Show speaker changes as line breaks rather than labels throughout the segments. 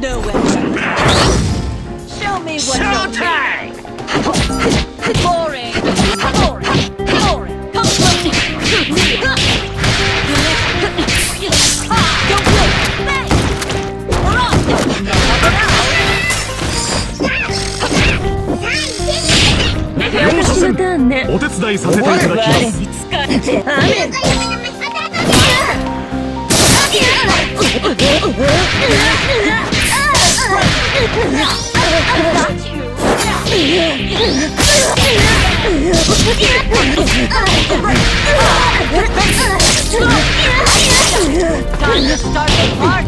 No weapon. Show me what
Showtime!
you're boring. Boring. Boring. Don't wait. Bang. We're
ね
お手伝いさせていただきます
Time to start the party.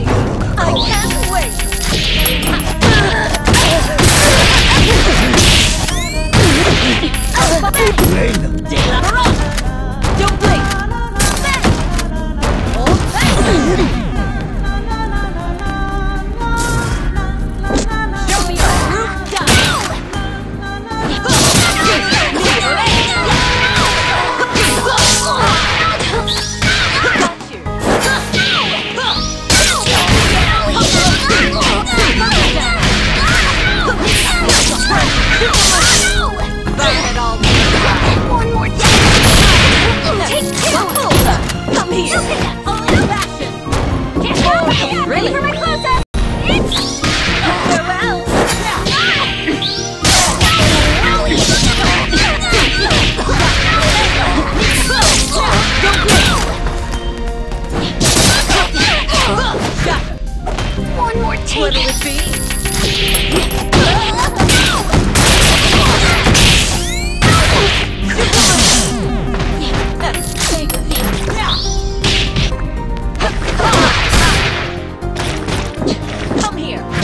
Ready for my close-up? One more take. What'll it be? Here.